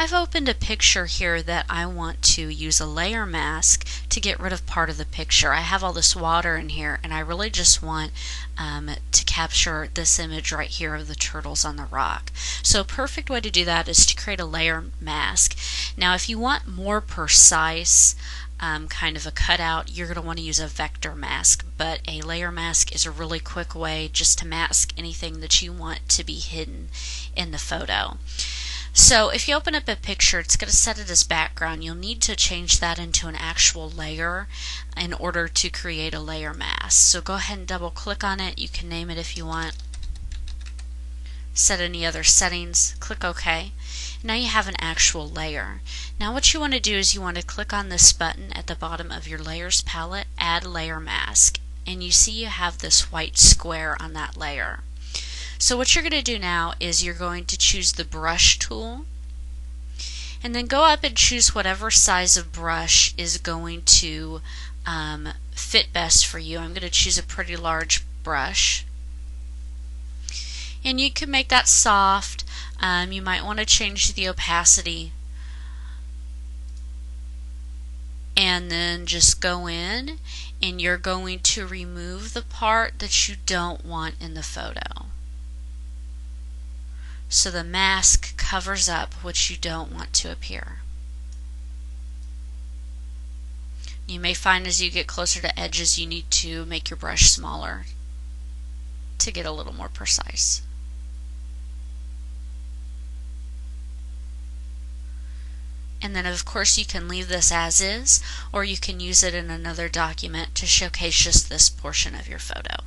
I've opened a picture here that I want to use a layer mask to get rid of part of the picture. I have all this water in here and I really just want um, to capture this image right here of the turtles on the rock. So a perfect way to do that is to create a layer mask. Now if you want more precise um, kind of a cutout, you're going to want to use a vector mask, but a layer mask is a really quick way just to mask anything that you want to be hidden in the photo. So if you open up a picture, it's going to set it as background. You'll need to change that into an actual layer in order to create a layer mask. So go ahead and double click on it. You can name it if you want. Set any other settings. Click OK. Now you have an actual layer. Now what you want to do is you want to click on this button at the bottom of your layers palette, add layer mask. And you see you have this white square on that layer. So what you're going to do now is you're going to choose the brush tool and then go up and choose whatever size of brush is going to um, fit best for you. I'm going to choose a pretty large brush and you can make that soft. Um, you might want to change the opacity and then just go in and you're going to remove the part that you don't want in the photo. So the mask covers up what you don't want to appear. You may find as you get closer to edges you need to make your brush smaller to get a little more precise. And then of course you can leave this as is or you can use it in another document to showcase just this portion of your photo.